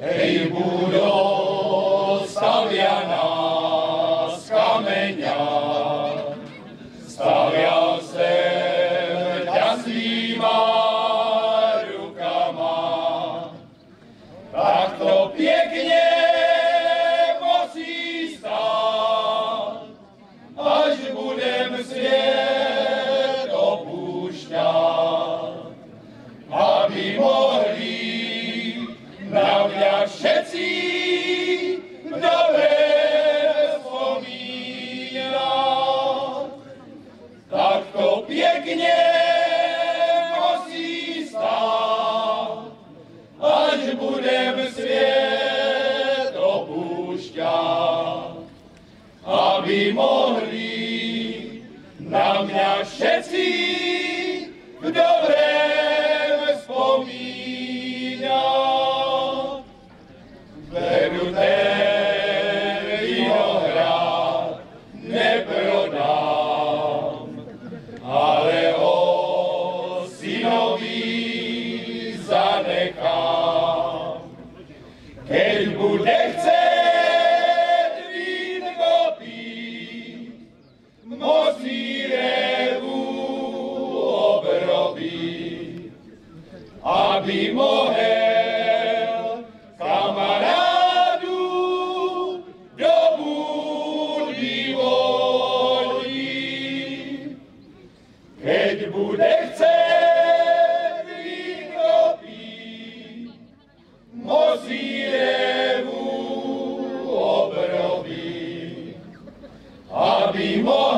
Hej, budo, stavia nás kameňa, stavia zem ťa svýma rukama. Takto pekne musí stáť, až budem sviet opúšťať, aby mohli aby mohli. Na mňa všetci Mozírevu obrobí, aby mohel kamarádu do búdy voľní. Keď bude chcieť vykropí, Mozírevu obrobí, aby mohel